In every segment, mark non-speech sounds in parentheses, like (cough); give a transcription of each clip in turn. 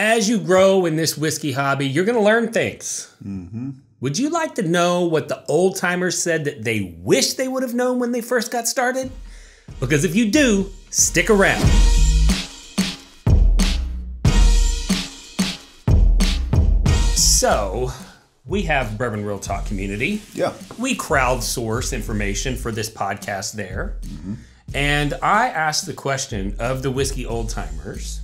As you grow in this whiskey hobby, you're going to learn things. Mm-hmm. Would you like to know what the old timers said that they wish they would have known when they first got started? Because if you do, stick around. So, we have Bourbon Real Talk community. Yeah. We crowdsource information for this podcast there. Mm-hmm. And I asked the question of the whiskey old timers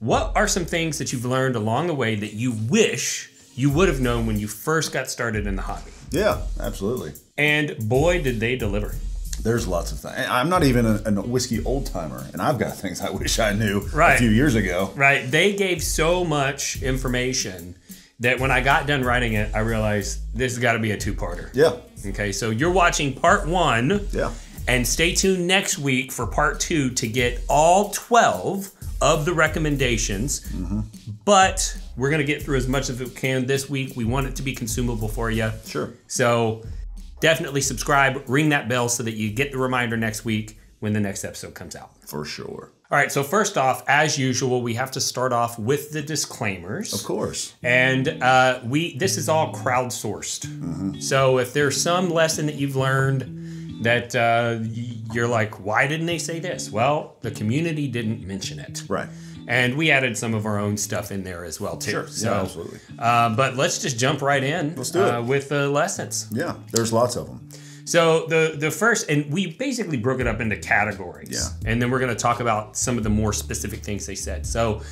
what are some things that you've learned along the way that you wish you would have known when you first got started in the hobby? Yeah, absolutely. And boy, did they deliver. There's lots of things. I'm not even a, a whiskey old timer, and I've got things (laughs) I wish I knew Right. a few years ago. Right? They gave so much information that when I got done writing it, I realized this has got to be a two parter. Yeah, Okay, so you're watching part one. yeah, And stay tuned next week for part two to get all 12 of the recommendations. But we're going to get through as much as we can this week. We want it to be consumable for you. sure. So definitely subscribe, ring that bell so that you get the reminder next week when the next episode comes out. For sure. All right, so first off, as usual, we have to start off with the disclaimers. Of course. And uh, we this is all crowdsourced. So if there's some lesson that you've learned that uh, you're like, why didn't they say this? Well, the community didn't mention it. Right. And we added some of our own stuff in there as well too. Sure. So, yeah, absolutely. uh, but let's just jump right in. Let's do it. uh, with the lessons. Yeah, there's lots of them. So the the first, and we basically broke it up into categories. Yeah. And then we're going to talk about some of the more specific things they said. So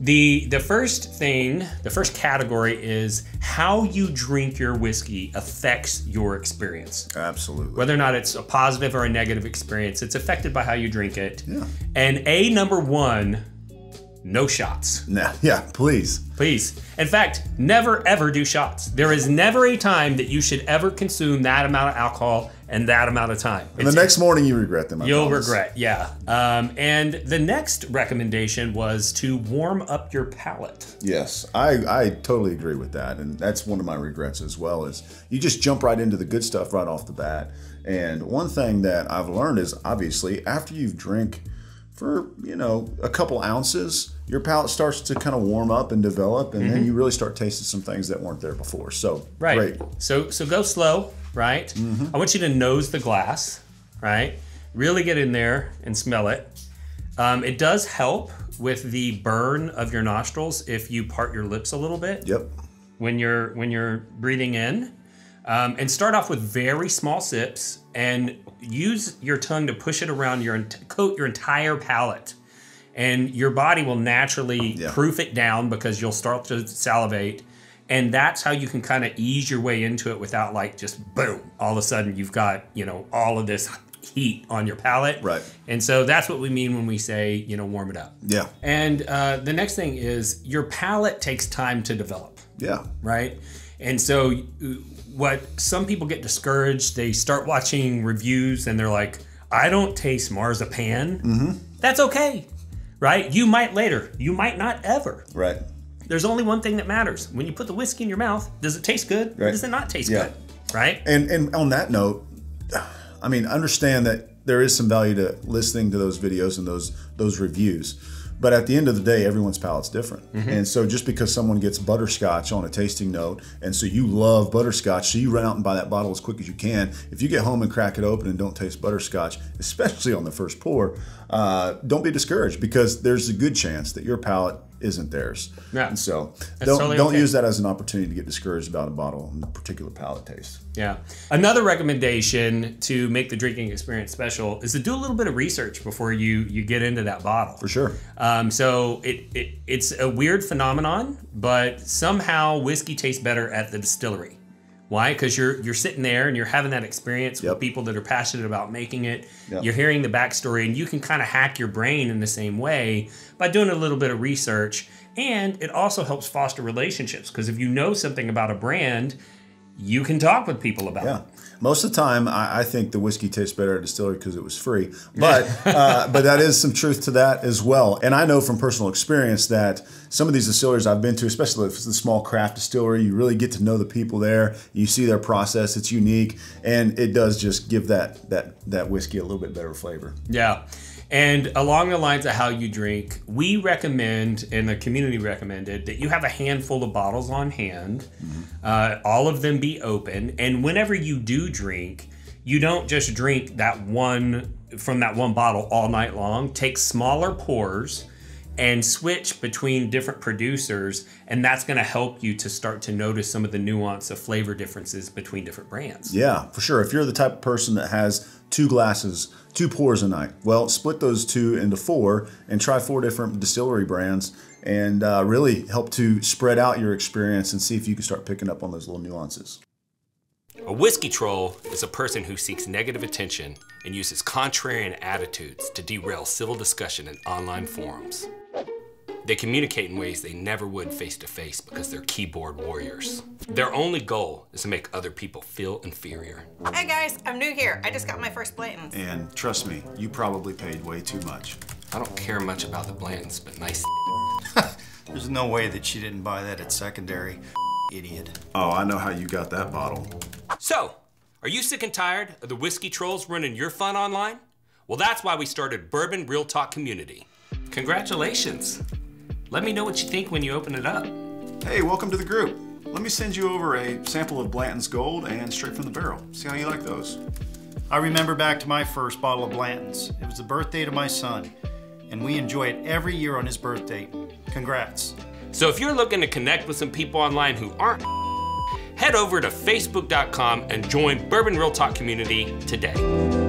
the the first thing, the first category is how you drink your whiskey affects your experience. Absolutely. Whether or not it's a positive or a negative experience, it's affected by how you drink it. Yeah. And a number one, no shots. Nah, yeah, please. Please. In fact, never ever do shots. There is never a time that you should ever consume that amount of alcohol and that amount of time. And the next morning you regret them. I You'll promise. regret, yeah. Um, and the next recommendation was to warm up your palate. Yes, I, I totally agree with that, and that's one of my regrets as well. Is you just jump right into the good stuff right off the bat. And one thing that I've learned is obviously after you drink for you know a couple ounces, your palate starts to kind of warm up and develop, and then you really start tasting some things that weren't there before. So Mm-hmm. Right. great. So so go slow, right? I want you to nose the glass, right? Really get in there and smell it. Um, it does help with the burn of your nostrils if you part your lips a little bit. Yep. when you're when you're breathing in um, and start off with very small sips and use your tongue to push it around your coat your entire palate and your body will naturally Yeah. proof it down because you'll start to salivate and that's how you can kind of ease your way into it without like just boom all of a sudden you've got you know all of this heat on your palate Right. and so that's what we mean when we say you know warm it up Yeah. and uh, the next thing is your palate takes time to develop Yeah. right? And so, uh, what some people get discouraged, they start watching reviews and they're like, I don't taste marzipan. Mm-hmm. That's okay, right? You might later, you might not ever. Right. There's only one thing that matters. When you put the whiskey in your mouth, does it taste good or Right. does it not taste Yeah. good? Right? And and on that note, (sighs) I mean, understand that there is some value to listening to those videos and those those reviews. But at the end of the day, everyone's palate's different. And so just because someone gets butterscotch on a tasting note, and so you love butterscotch, so you run out and buy that bottle as quick as you can. If you get home and crack it open and don't taste butterscotch, (laughs) especially on the first pour, uh, don't be discouraged because there's a good chance that your palate isn't theirs. Yeah. And so don't totally don't okay. use that as an opportunity to get discouraged about a bottle and a particular palate taste. Yeah. Another recommendation to make the drinking experience special is to do a little bit of research before you you get into that bottle. For sure. Um, so it, it it's a weird phenomenon, but somehow whiskey tastes better at the distillery. Why? Because you're you're sitting there and you're having that experience Yep. with people that are passionate about making it. Yep. You're hearing the backstory, and you can kind of hack your brain in the same way by doing a little bit of research. And it also helps foster relationships because if you know something about a brand, you can talk with people about Yeah. it. Most of the time, I, I think the whiskey tastes better at a distillery because it was free. (laughs) But uh, but that is some truth to that as well. And I know from personal experience that some of these distilleries I've been to, especially if it's a small craft distillery, you really get to know the people there. You see their process; it's unique, and it does just give that that that whiskey a little bit better flavor. Yeah. And along the lines of how you drink, we recommend, and the community recommended, that you have a handful of bottles on hand, uh, all of them be open. And whenever you do drink, you don't just drink that one from that one bottle all night long. Take smaller pours and switch between different producers, and that's going to help you to start to notice some of the nuance of flavor differences between different brands. Yeah, for sure. If you're the type of person that has two glasses, two pours a night, well, split those two into four and try four different distillery brands and uh, really help to spread out your experience and see if you can start picking up on those little nuances. A whiskey troll is a person who seeks negative attention and uses contrarian attitudes to derail civil discussion in online forums. They communicate in ways they never would face to face because they're keyboard warriors. Their only goal is to make other people feel inferior. Hey guys, I'm new here. I just got my first Blanton's. And trust me, you probably paid way too much. I don't care much about the Blantons, but nice. (laughs) There's no way that she didn't buy that at secondary. (laughs) Idiot. Oh, I know how you got that bottle. So, are you sick and tired of the whiskey trolls running your fun online? Well, that's why we started Bourbon Real Talk Community. Congratulations. Let me know what you think when you open it up. Hey, welcome to the group. Let me send you over a sample of Blanton's Gold and straight from the barrel. See how you like those. I remember back to my first bottle of Blanton's. It was the birthday to my son, and we enjoy it every year on his birthday. Congrats. So if you're looking to connect with some people online who aren't, head over to facebook.com and join Bourbon Real Talk community today.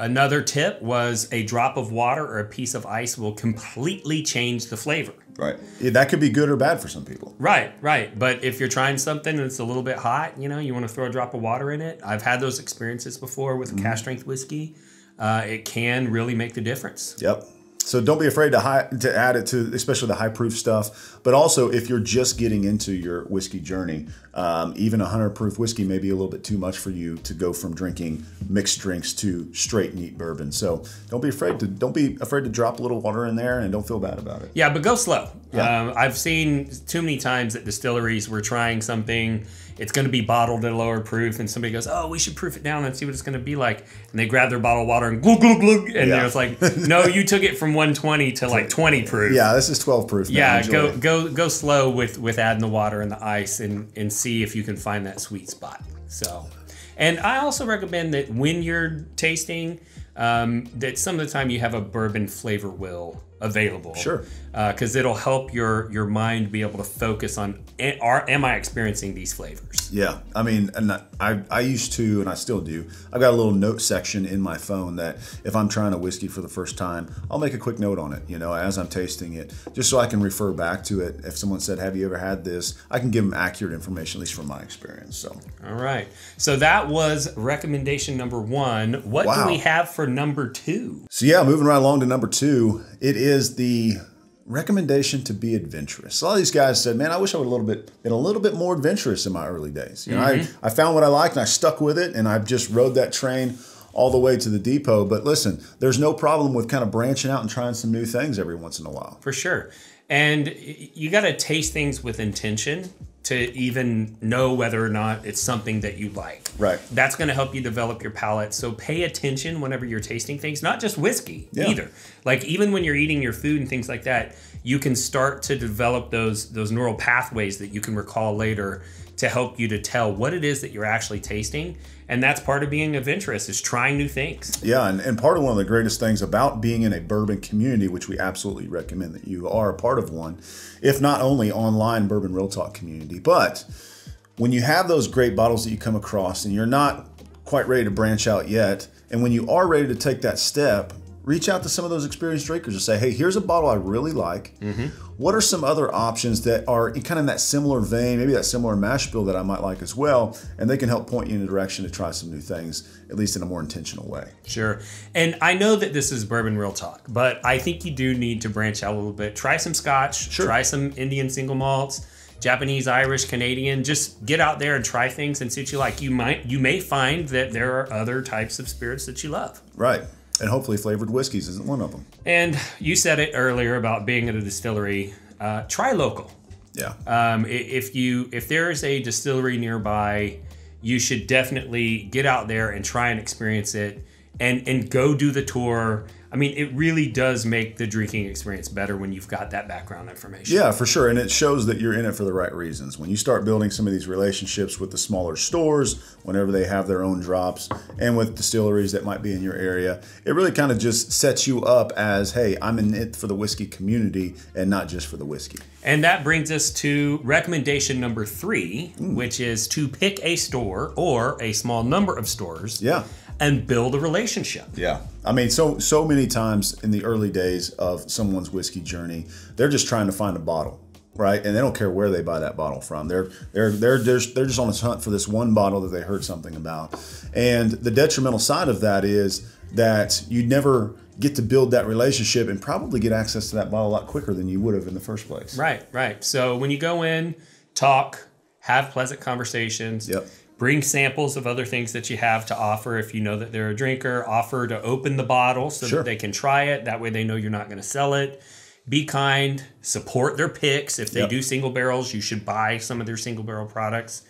Another tip was a drop of water or a piece of ice will completely change the flavor. Right. Yeah, that could be good or bad for some people. Right, right. But if you're trying something that's a little bit hot, you know, you want to throw a drop of water in it. I've had those experiences before with Mm-hmm. cask strength whiskey. Uh, it can really make the difference. Yep. So don't be afraid to high, to add it to especially the high proof stuff. But also, if you're just getting into your whiskey journey, um, even a hundred proof whiskey may be a little bit too much for you to go from drinking mixed drinks to straight neat bourbon. So don't be afraid to don't be afraid to drop a little water in there, and don't feel bad about it. Yeah, but go slow. Yeah. Um, I've seen too many times at distilleries we're trying something, it's going to be bottled at a lower proof, and somebody goes, "Oh, we should proof it down and see what it's going to be like." And they grab their bottle of water and glug glug glug, and Yeah. it's like, "No, (laughs) you took it from 120 to like 20 proof." Yeah, this is twelve proof. Now. Yeah, Enjoy go go go slow with with adding the water and the ice, and and see if you can find that sweet spot. So, and I also recommend that when you're tasting, um, that some of the time you have a bourbon flavor wheel available. Sure. Uh, because it'll help your your mind be able to focus on eh, are am I experiencing these flavors? Yeah, I mean, and I I used to, and I still do. I've got a little note section in my phone that if I'm trying a whiskey for the first time, I'll make a quick note on it. You know, as I'm tasting it, just so I can refer back to it. If someone said, "Have you ever had this?" I can give them accurate information, at least from my experience. So, All right. So that was recommendation number one. What Wow. do we have for number two? so yeah, moving right along to number two. It is the recommendation to be adventurous. A lot of these guys said, "Man, I wish I would a little bit been a little bit more adventurous in my early days." You know, I, mm-hmm. I found what I liked and I stuck with it, and I've just rode that train all the way to the depot. But listen, there's no problem with kind of branching out and trying some new things every once in a while. For sure. And you got to taste things with intention to even know whether or not it's something that you like. Right. That's going to help you develop your palate. So pay attention whenever you're tasting things, not just whiskey Yeah. either. Like even when you're eating your food and things like that, you can start to develop those those neural pathways that you can recall later to help you to tell what it is that you're actually tasting. And that's part of being adventurous is trying new things. Yeah, and, and part of one of the greatest things about being in a bourbon community, which we absolutely recommend that you are a part of one, if not only online bourbon real talk community, but when you have those great bottles that you come across and you're not quite ready to branch out yet, and when you are ready to take that step, reach out to some of those experienced drinkers and say, hey, here's a bottle I really like. Mm-hmm. What are some other options that are kind of in that similar vein, maybe that similar mash bill that I might like as well? And they can help point you in a direction to try some new things, at least in a more intentional way. Sure. And I know that this is bourbon real talk, but I think you do need to branch out a little bit. Try some scotch, Sure. try some Indian single malts, Japanese, Irish, Canadian. Just get out there and try things and see what you like. You might you may find that there are other types of spirits that you love. Right. And hopefully flavored whiskeys isn't one of them. And you said it earlier about being at a distillery. Uh, try local. Yeah. Um, if you if there is a distillery nearby, you should definitely get out there and try and experience it, and and go do the tour. I mean, it really does make the drinking experience better when you've got that background information. Yeah, for sure. And it shows that you're in it for the right reasons. When you start building some of these relationships with the smaller stores, whenever they have their own drops, and with distilleries that might be in your area, it really kind of just sets you up as, hey, I'm in it for the whiskey community and not just for the whiskey. And that brings us to recommendation number three, hmm. which is to pick a store or a small number of stores. Yeah. And build a relationship. Yeah. I mean, so so many times in the early days of someone's whiskey journey, they're just trying to find a bottle, right? And they don't care where they buy that bottle from. They're they're they're they're, they're just on this hunt for this one bottle that they heard something about. And the detrimental side of that is that you never get to build that relationship and probably get access to that bottle a lot quicker than you would have in the first place. Right, right. So when you go in, talk, have pleasant conversations. Yep. Bring samples of other things that you have to offer if you know that they're a drinker. Offer to open the bottle so Sure. that they can try it. That way they know you're not going to sell it. Be kind. Support their picks. If they Yep. do single barrels, you should buy some of their single barrel products.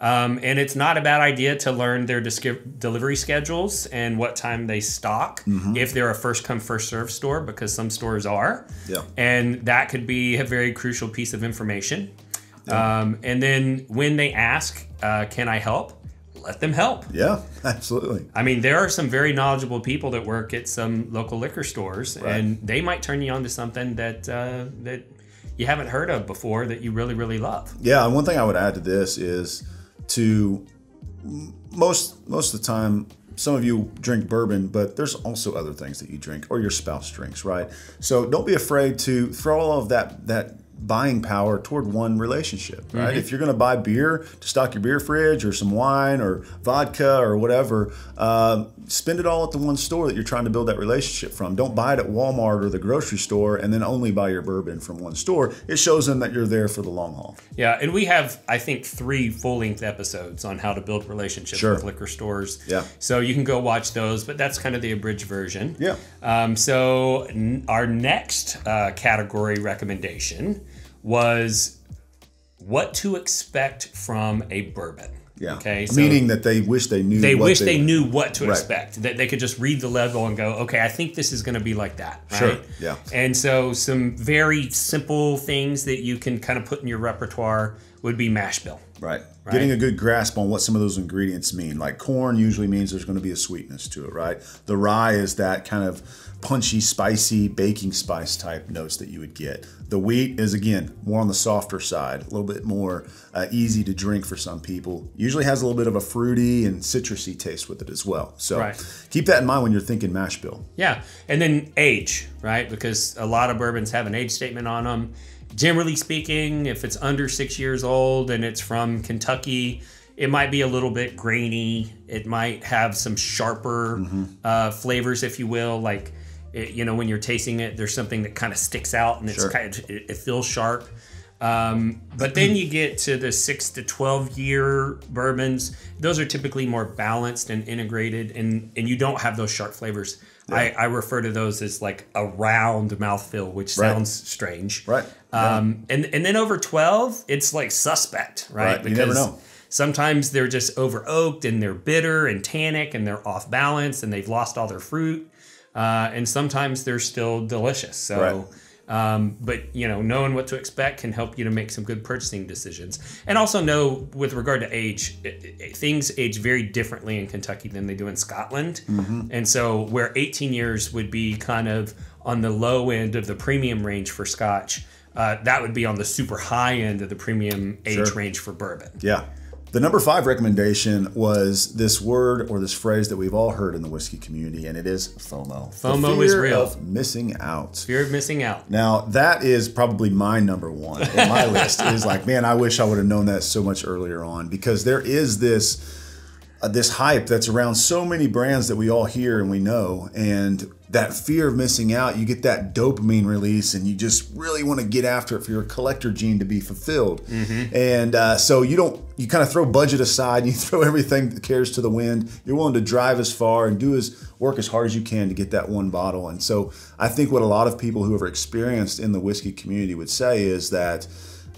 Um, and it's not a bad idea to learn their disc- delivery schedules and what time they stock Mm-hmm. if they're a first come, first serve store, because some stores are. Yeah. And that could be a very crucial piece of information. Um, and then when they ask, uh, can I help? Let them help. Yeah, (laughs) absolutely. I mean, there are some very knowledgeable people that work at some local liquor stores, and they might turn you on to something that uh, that you haven't heard of before that you really, really love. Yeah, and one thing I would add to this is to most most of the time some of you drink bourbon, but there's also other things that you drink or your spouse drinks, right? So don't be afraid to throw all of that that buying power toward one relationship, right? If you're going to buy beer to stock your beer fridge or some wine or vodka or whatever, uh, spend it all at the one store that you're trying to build that relationship from. Don't buy it at Walmart or the grocery store and then only buy your bourbon from one store. It shows them that you're there for the long haul. Yeah, and we have, I think, three full length episodes on how to build relationships Sure. with liquor stores. Yeah. So you can go watch those, but that's kind of the abridged version. Yeah. Um, so n- our next uh, category recommendation was what to expect from a bourbon. Yeah. Okay. So Meaning that they wish they knew. they what wish they knew what to Right. expect. That they could just read the label and go, okay, I think this is going to be like that. Right? Sure, yeah. And so some very simple things that you can kind of put in your repertoire would be mash bill. Right. Getting a good grasp on what some of those ingredients mean. Like corn usually means there's going to be a sweetness to it, right? The rye is that kind of punchy, spicy baking spice type notes that you would get. The wheat is again more on the softer side, a little bit more uh, easy to drink for some people. Usually has a little bit of a fruity and citrusy taste with it as well. So Right. keep that in mind when you're thinking mash bill. Yeah, and then age, right? Because a lot of bourbons have an age statement on them. Generally speaking, if it's under six years old and it's from Kentucky, it might be a little bit grainy. It might have some sharper uh, flavors, if you will. Like, it, you know, when you're tasting it, there's something that kind of sticks out and it's Sure. kind of, it, it feels sharp. Um, but then you get to the six to 12 year bourbons. Those are typically more balanced and integrated, and, and you don't have those sharp flavors. I, I refer to those as like a round mouthfeel, which Right. sounds strange. Right. Um, and, and then over 12, it's like suspect, right? Right. You never know. sometimes they're just over oaked and they're bitter and tannic and they're off balance and they've lost all their fruit. Uh, and sometimes they're still delicious. So, um, but you know, knowing what to expect can help you to make some good purchasing decisions. And also know with regard to age, i- i- things age very differently in Kentucky than they do in Scotland. And so, where 18 years would be kind of on the low end of the premium range for Scotch, uh, that would be on the super high end of the premium age Sure. range for bourbon. Yeah. The number five recommendation was this word or this phrase that we've all heard in the whiskey community, and it is FOMO. FOMO is fear real. Of missing out. Fear of missing out. Now that is probably my number one in my (laughs) list. Is like, man, I wish I would have known that so much earlier on because there is this uh, this hype that's around so many brands that we all hear and we know, and that fear of missing out. You get that dopamine release, and you just really want to get after it for your collector gene to be fulfilled. And uh, so you don't you kind of throw budget aside, (laughs) you throw everything that cares to the wind. You're willing to drive as far and do as work as hard as you can to get that one bottle. And so I think what a lot of people who have experienced in the whiskey community would say is that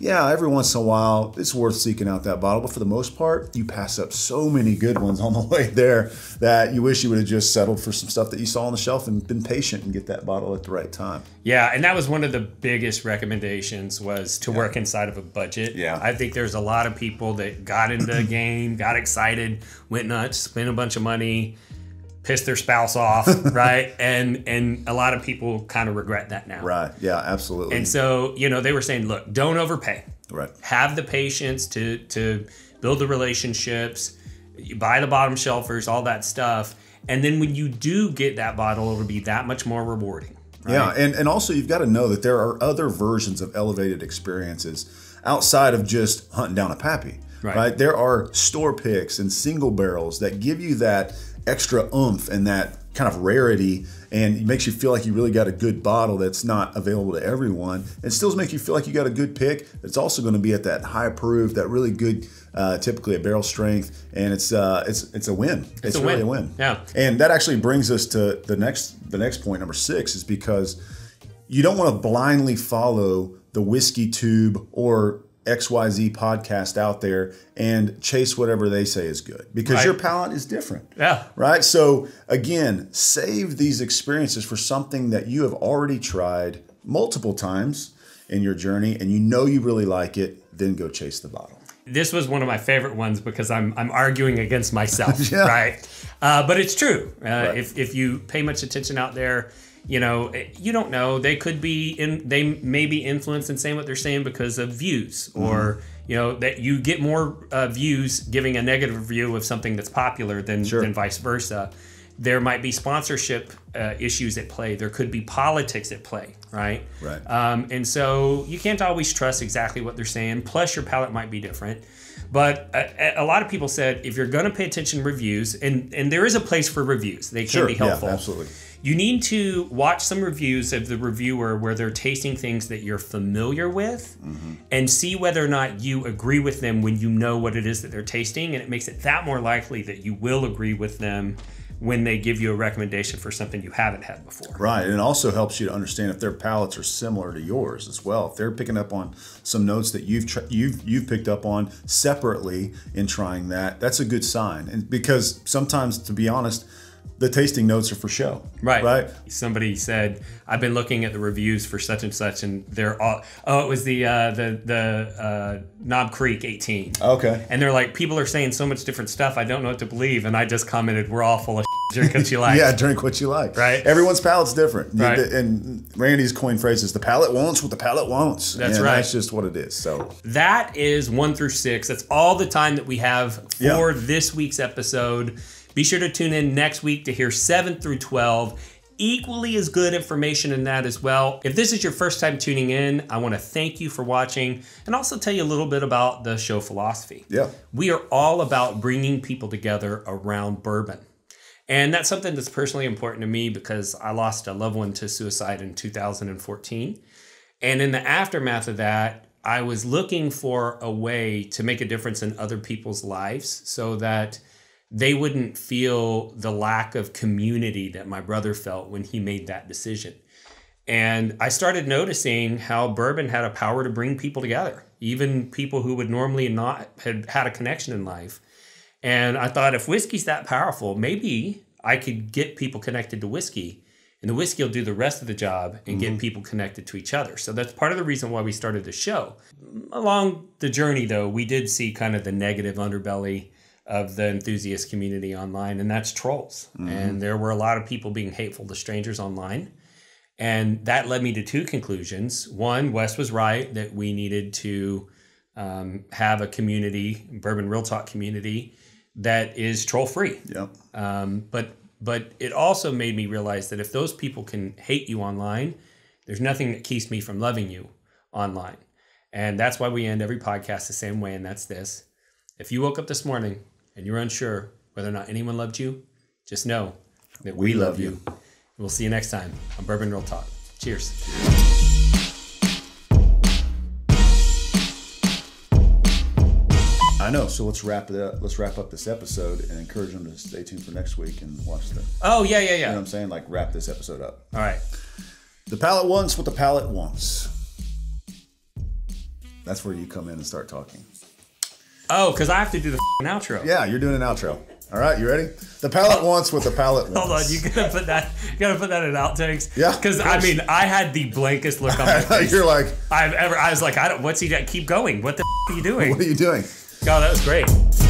yeah, every once in a while, it's worth seeking out that bottle. But for the most part, you pass up so many good ones on the (laughs) way there that you wish you would have just settled for some stuff that you saw on the shelf and been patient and get that bottle at the right time. Yeah, and that was one of the biggest recommendations was to work inside of a budget. Yeah. I think there's a lot of people that got into the (laughs) game, got excited, went nuts, spent a bunch of money, pissed their spouse off, (laughs) right? And and a lot of people kind of regret that now. Right. Yeah, absolutely. And so, you know, they were saying, look, don't overpay. right. Have the patience to to build the relationships, you buy the bottom shelfers, all that stuff. And then when you do get that bottle, it'll be that much more rewarding. Yeah, and, and also you've got to know that there are other versions of elevated experiences outside of just hunting down a pappy. Right. There are store picks and single barrels that give you that extra oomph and that kind of rarity and it makes you feel like you really got a good bottle that's not available to everyone. It still makes you feel like you got a good pick. It's also going to be at that high proof, that really good, uh, typically a barrel strength, and it's uh, it's it's a win. It's, a really win. a win. Yeah. And that actually brings us to the next the next point number six is because you don't want to blindly follow the whiskey tube or XYZ podcast out there and chase whatever they say is good because Right. your palate is different. Yeah. Right. So again, save these experiences for something that you have already tried multiple times in your journey and you know you really like it, then go chase the bottle. this was one of my favorite ones because I'm I'm arguing against myself, (laughs) Yeah. right? Uh, but it's true. Uh, Right. If if you pay much attention out there, you know eh, you don't know they could be in they may be influenced in saying what they're saying because of views or Mm-hmm. you know that you get more uh, views giving a negative review of something that's popular than Sure. than vice versa. There might be sponsorship uh, issues at play. There could be politics at play, right? Right. Um, and so you can't always trust exactly what they're saying. Plus, your palate might be different. But a, a lot of people said if you're going to pay attention to reviews, and, and there is a place for reviews, they can Sure. be Yeah, helpful. absolutely. You need to watch some reviews of the reviewer where they're tasting things that you're familiar with Mm-hmm. and see whether or not you agree with them when you know what it is that they're tasting. And it makes it that more likely that you will agree with them when they give you a recommendation for something you haven't had before. Right, and it also helps you to understand if their palates are similar to yours as well. If they're picking up on some notes that you've tr- you've you've picked up on separately in trying that, that's a good sign. And because sometimes, to be honest, the tasting notes are for show. Right. Right. Somebody said, "I've been looking at the reviews for such and such, and they're all oh, it was the uh, the the uh, Knob Creek 18." Okay. And they're like, people are saying so much different stuff. I don't know what to believe. And I just commented, "We're all full of (laughs) drink what you like." Yeah, drink what you like. Right. Everyone's palate's different. Right. And Randy's coin phrase is the palate wants what the palate wants. That's And right. That's just what it is. So That is one through six. That's all the time that we have for Yeah. this week's episode. Be sure to tune in next week to hear seven through 12. Equally as good information in that as well. If this is your first time tuning in, I want to thank you for watching and also tell you a little bit about the show philosophy. Yeah. We are all about bringing people together around bourbon. And that's something that's personally important to me because I lost a loved one to suicide in 2014. And in the aftermath of that, I was looking for a way to make a difference in other people's lives so that they wouldn't feel the lack of community that my brother felt when he made that decision. And I started noticing how bourbon had a power to bring people together, even people who would normally not had had a connection in life. And I thought if whiskey's that powerful, maybe I could get people connected to whiskey and the whiskey will do the rest of the job and get mm-hmm. people connected to each other. So that's part of the reason why we started the show. Along the journey, though, we did see kind of the negative underbelly of the enthusiast community online, and that's trolls. And there were a lot of people being hateful to strangers online. And that led me to two conclusions. One, Wes was right that we needed to um, have a community, Bourbon Real Talk community, that is troll free. Yep. Um, but but it also made me realize that if those people can hate you online, there's nothing that keeps me from loving you online. And that's why we end every podcast the same way, and that's this. If you woke up this morning and you're unsure whether or not anyone loved you, just know that we, love, love you. you. We'll see you next time on Bourbon Real Talk. Cheers. I know. So let's wrap it up. Let's wrap up this episode and encourage them to stay tuned for next week and watch the. Oh, yeah, yeah, know yeah. what I'm saying? Like wrap this episode up. All right. The palate wants what the palate wants. That's where you come in and start talking. Oh, because I have to do the f***ing outro. Yeah, you're doing an outro. All right, you ready? The palate wants what the palate wants. (laughs) Hold on, you gotta put that. You gotta put that in outtakes. Yeah, because I mean, I had the blankest look on (laughs) my face you're like, I've ever. I was like, I don't. What's he? Keep going. What the f- are you doing? what are you doing? God, that was great.